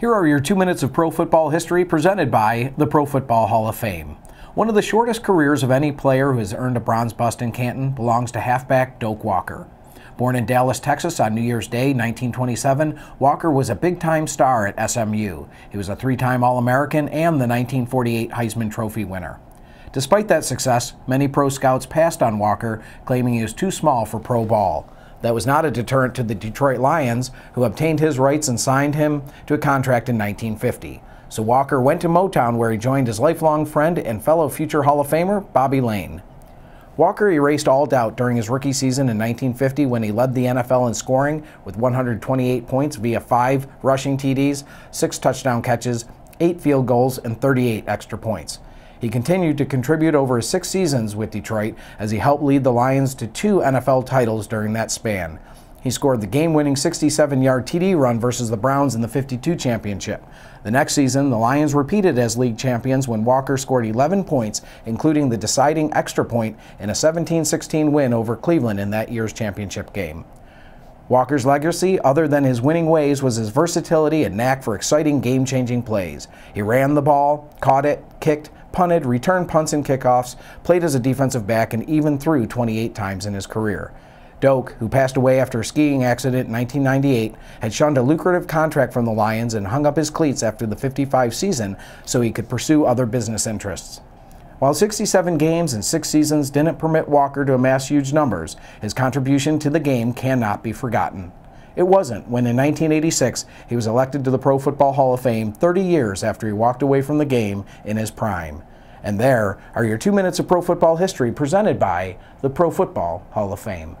Here are your two minutes of pro football history presented by the Pro Football Hall of Fame. One of the shortest careers of any player who has earned a bronze bust in Canton belongs to halfback Doak Walker. Born in Dallas, Texas on New Year's Day, 1927, Walker was a big time star at SMU. He was a three time All American and the 1948 Heisman Trophy winner. Despite that success, many pro scouts passed on Walker, claiming he was too small for pro ball. That was not a deterrent to the Detroit Lions, who obtained his rights and signed him to a contract in 1950. So Walker went to Motown, where he joined his lifelong friend and fellow future Hall of Famer, Bobby Layne. Walker erased all doubt during his rookie season in 1950 when he led the NFL in scoring with 128 points via five rushing TDs, six touchdown catches, eight field goals, and 38 extra points. He continued to contribute over six seasons with Detroit as he helped lead the Lions to two NFL titles during that span. He scored the game winning 67 yard TD run versus the Browns in the 52 championship. The next season, the Lions repeated as league champions when Walker scored 11 points, including the deciding extra point in a 17 16 win over Cleveland in that year's championship game. Walker's legacy, other than his winning ways, was his versatility and knack for exciting game changing plays. He ran the ball, caught it, kicked, punted, returned punts and kickoffs, played as a defensive back, and even threw 28 times in his career. Doak, who passed away after a skiing accident in 1998, had shunned a lucrative contract from the Lions and hung up his cleats after the 55 season so he could pursue other business interests. While 67 games and six seasons didn't permit Walker to amass huge numbers, his contribution to the game cannot be forgotten. It wasn't when in 1986 he was elected to the Pro Football Hall of Fame 30 years after he walked away from the game in his prime. And there are your two minutes of pro football history presented by the Pro Football Hall of Fame.